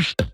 Psst.